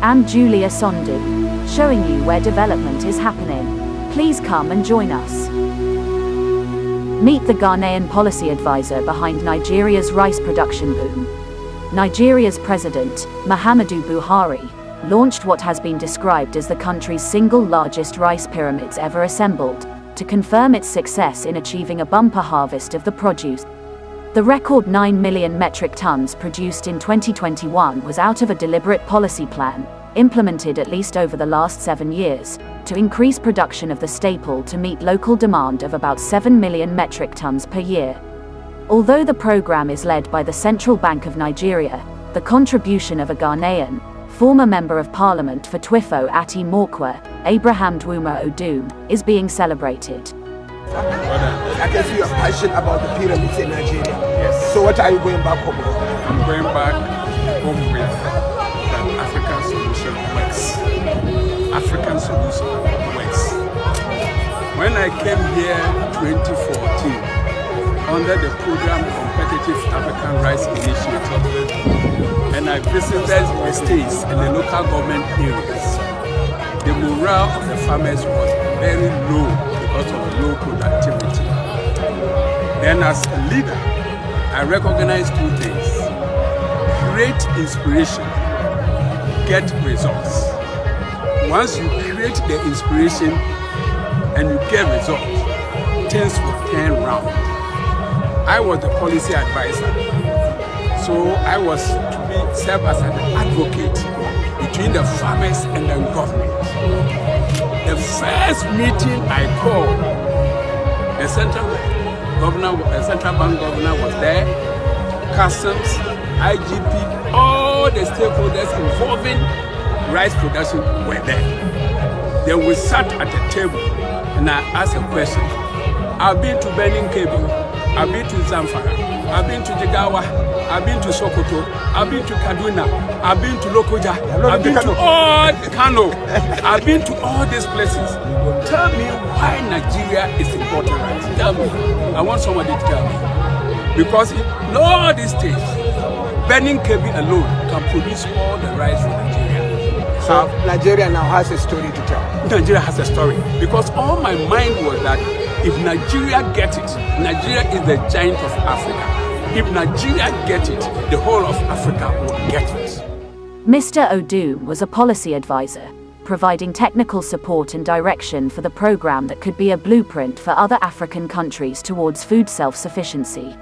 I'm Julia Sondu, showing you where development is happening. Please come and join us. Meet the Ghanaian policy advisor behind Nigeria's rice production boom. Nigeria's president, Muhammadu Buhari, launched what has been described as the country's single largest rice pyramids ever assembled, to confirm its success in achieving a bumper harvest of the produce. The record 9 million metric tons produced in 2021 was out of a deliberate policy plan, implemented at least over the last seven years, to increase production of the staple to meet local demand of about 7 million metric tons per year. Although the program is led by the Central Bank of Nigeria, the contribution of a Ghanaian, former Member of Parliament for Twifo Ati Morkwa, Abraham Dwuma Odoom, is being celebrated. I can see you're passionate about the pyramids in Nigeria. Yes. So what are you going back home with? I'm going back home with that African solution works. African solution works. When I came here 2014 under the program Competitive African Rice Initiative, and I visited the states and the local government areas, the morale of the farmers was very low because of low productivity. Then as a leader, I recognize two things. Create inspiration, get results. Once you create the inspiration and you get results, things will turn around. I was the policy advisor. So I was to be serve as an advocate between the farmers and the government. First meeting I called, the central governor, the central bank governor was there, customs, IGP, all the stakeholders involving rice production were there. Then we sat at a table and I asked a question. I've been to Birnin Kebbi, I've been to Zamfara, I've been to Jigawa, I've been to Sokoto, I've been to Kaduna, I've been to Lokoja, I've been to all Kano, I've been to all these places. Tell me why Nigeria is important? Tell me. I want somebody to tell me. Because in all these states, Benin Kebbi alone can produce all the rice for Nigeria. So Nigeria now has a story to tell. Nigeria has a story. Because all my mind was that if Nigeria gets it, Nigeria is the giant of Africa. If Nigeria gets it, the whole of Africa will get it. Mr. Odoom was a policy advisor, providing technical support and direction for the program that could be a blueprint for other African countries towards food self sufficiency.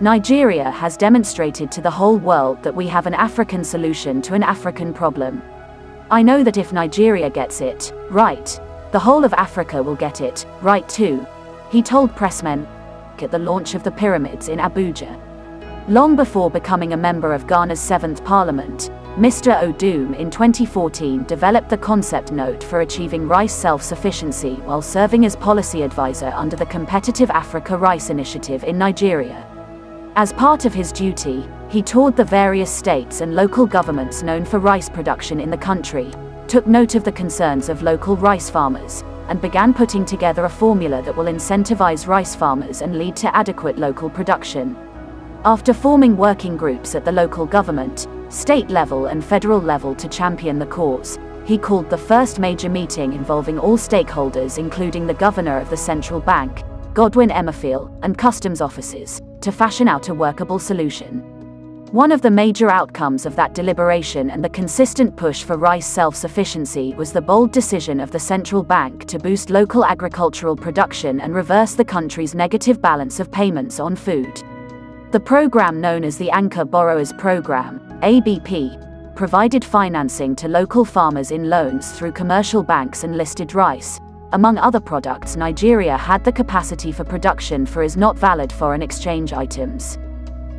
Nigeria has demonstrated to the whole world that we have an African solution to an African problem. I know that if Nigeria gets it right, the whole of Africa will get it right too, he told pressmen at the launch of the pyramids in Abuja. Long before becoming a member of Ghana's 7th Parliament, Mr. Odoom in 2014 developed the concept note for achieving rice self sufficiency while serving as policy advisor under the Competitive Africa Rice Initiative in Nigeria. As part of his duty, he toured the various states and local governments known for rice production in the country, took note of the concerns of local rice farmers, and began putting together a formula that will incentivize rice farmers and lead to adequate local production. After forming working groups at the local government, state level, and federal level to champion the cause, he called the first major meeting involving all stakeholders, including the governor of the central bank, Godwin Emefiele, and customs officers, to fashion out a workable solution. One of the major outcomes of that deliberation and the consistent push for rice self sufficiency was the bold decision of the central bank to boost local agricultural production and reverse the country's negative balance of payments on food. The program known as the Anchor Borrowers Program, ABP, provided financing to local farmers in loans through commercial banks and listed rice. Among other products, Nigeria had the capacity for production for is not valid foreign exchange items.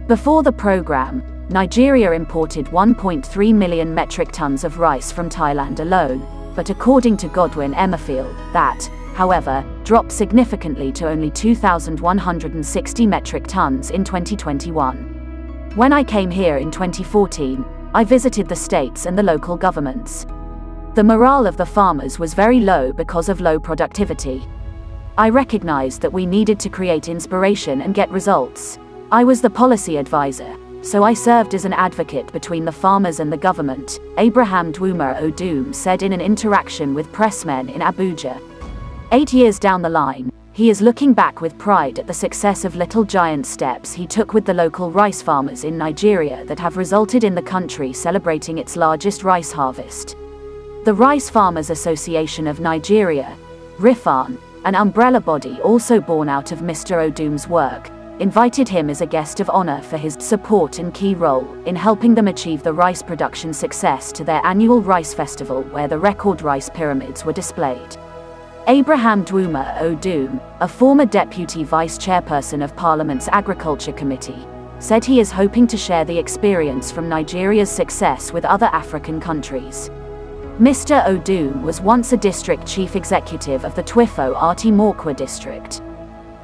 Before the program, Nigeria imported 1.3 million metric tons of rice from Thailand alone, but according to Godwin Emefiele, that, however, dropped significantly to only 2,160 metric tons in 2021. When I came here in 2014, I visited the states and the local governments. The morale of the farmers was very low because of low productivity. I recognized that we needed to create inspiration and get results. I was the policy advisor, so I served as an advocate between the farmers and the government, Abraham Dwuma Odoom said in an interaction with pressmen in Abuja. Eight years down the line, he is looking back with pride at the success of little giant steps he took with the local rice farmers in Nigeria that have resulted in the country celebrating its largest rice harvest. The Rice Farmers Association of Nigeria, RIFAN, an umbrella body also born out of Mr. Odoom's work, invited him as a guest of honor for his support and key role in helping them achieve the rice production success to their annual rice festival where the record rice pyramids were displayed. Abraham Dwuma Odoom, a former deputy vice chairperson of Parliament's Agriculture Committee, said he is hoping to share the experience from Nigeria's success with other African countries. Mr. Odoom was once a district chief executive of the Twifo Ati Mokwa district.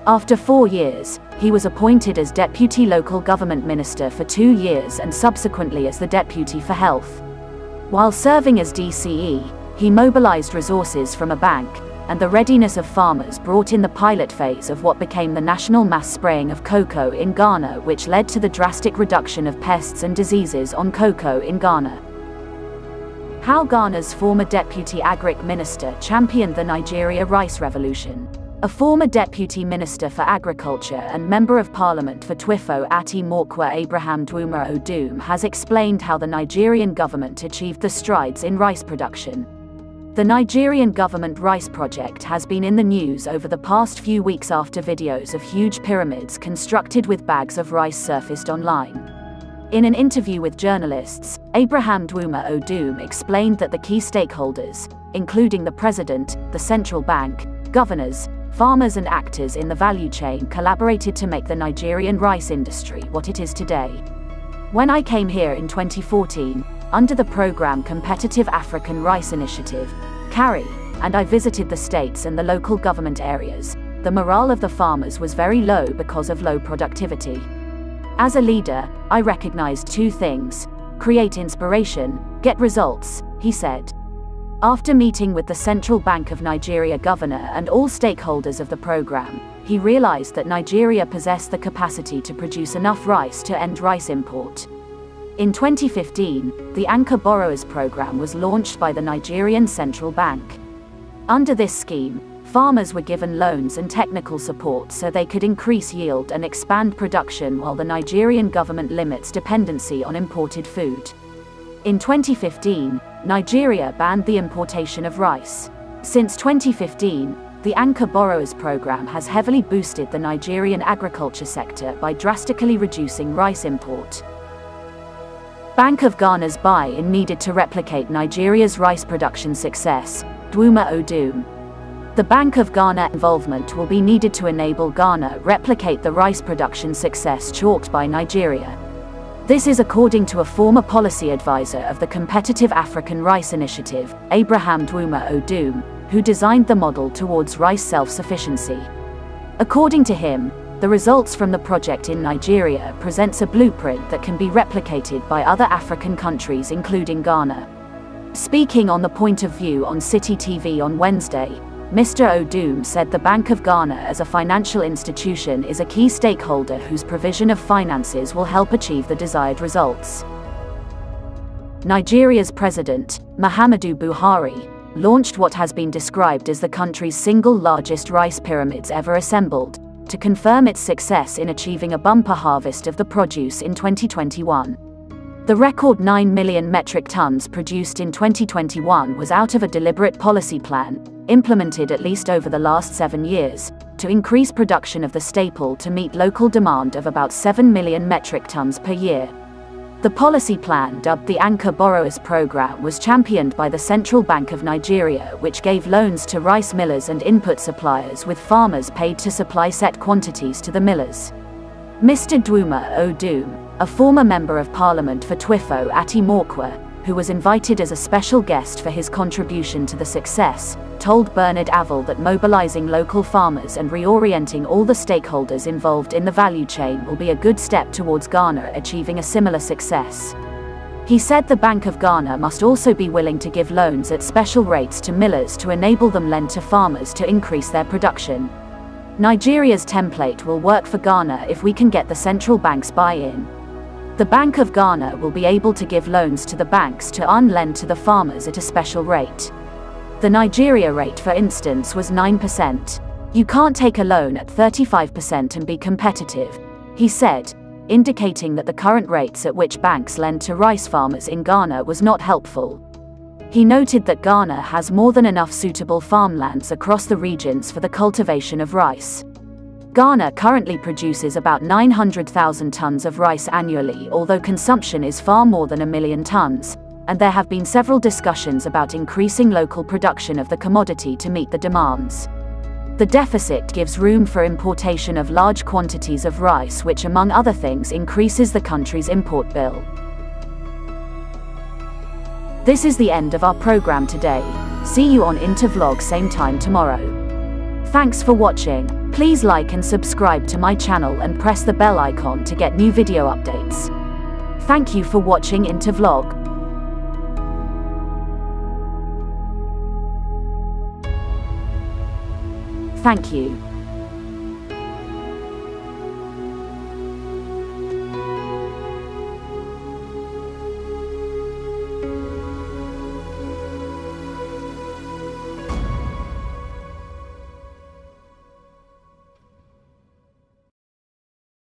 After four years, he was appointed as Deputy Local Government Minister for two years and subsequently as the Deputy for Health. While serving as DCE, he mobilized resources from a bank, and the readiness of farmers brought in the pilot phase of what became the national mass spraying of cocoa in Ghana, which led to the drastic reduction of pests and diseases on cocoa in Ghana. How Ghana's former deputy agric minister championed the Nigeria rice revolution. A former deputy minister for agriculture and member of parliament for Twifo Ati Mokwa Abraham Dwuma Odoom has explained how the Nigerian government achieved the strides in rice production. The Nigerian government rice project has been in the news over the past few weeks after videos of huge pyramids constructed with bags of rice surfaced online. In an interview with journalists, Abraham Dwuma Odoom explained that the key stakeholders, including the president, the central bank, governors, farmers, and actors in the value chain, collaborated to make the Nigerian rice industry what it is today. When I came here in 2014, under the program Competitive African Rice Initiative, CARI, and I visited the states and the local government areas, the morale of the farmers was very low because of low productivity. As a leader, I recognized two things create inspiration, get results, he said. After meeting with the Central Bank of Nigeria governor and all stakeholders of the program, he realized that Nigeria possessed the capacity to produce enough rice to end rice import. In 2015, the Anchor Borrowers Program was launched by the Nigerian Central Bank. Under this scheme, farmers were given loans and technical support so they could increase yield and expand production while the Nigerian government limits dependency on imported food. In 2015, Nigeria banned the importation of rice. Since 2015, the Anchor Borrowers Program has heavily boosted the Nigerian agriculture sector by drastically reducing rice import. Bank of Ghana's buy-in needed to replicate Nigeria's rice production success, Dwuma Odoom, the Bank of Ghana involvement will be needed to enable Ghana replicate the rice production success chalked by Nigeria. This is according to a former policy advisor of the Competitive African Rice Initiative, Abraham Dwuma Odoom, who designed the model towards rice self-sufficiency. According to him, the results from the project in Nigeria presents a blueprint that can be replicated by other African countries including Ghana. Speaking on the point of view on Citi TV on Wednesday, Mr. Odoom said the Bank of Ghana as a financial institution is a key stakeholder whose provision of finances will help achieve the desired results. Nigeria's president, Muhammadu Buhari, launched what has been described as the country's single largest rice pyramids ever assembled, to confirm its success in achieving a bumper harvest of the produce in 2021. The record 9 million metric tons produced in 2021 was out of a deliberate policy plan, implemented at least over the last seven years, to increase production of the staple to meet local demand of about 7 million metric tons per year. The policy plan, dubbed the Anchor Borrowers Program, was championed by the Central Bank of Nigeria, which gave loans to rice millers and input suppliers, with farmers paid to supply set quantities to the millers. Mr. Dwuma Odoom, a former member of parliament for Twifo Ati who was invited as a special guest for his contribution to the success, told Bernard Avle that mobilizing local farmers and reorienting all the stakeholders involved in the value chain will be a good step towards Ghana achieving a similar success. He said the Bank of Ghana must also be willing to give loans at special rates to millers to enable them lend to farmers to increase their production. Nigeria's template will work for Ghana if we can get the central bank's buy-in. The Bank of Ghana will be able to give loans to the banks to unlend to the farmers at a special rate. The Nigeria rate, for instance, was 9%. You can't take a loan at 35% and be competitive, he said, indicating that the current rates at which banks lend to rice farmers in Ghana was not helpful. He noted that Ghana has more than enough suitable farmlands across the regions for the cultivation of rice. Ghana currently produces about 900,000 tons of rice annually, although consumption is far more than a million tons, and there have been several discussions about increasing local production of the commodity to meet the demands. The deficit gives room for importation of large quantities of rice, which, among other things, increases the country's import bill. This is the end of our program today. See you on Intervlog same time tomorrow. Thanks for watching. Please like and subscribe to my channel and press the bell icon to get new video updates. Thank you for watching Intervlog. Thank you.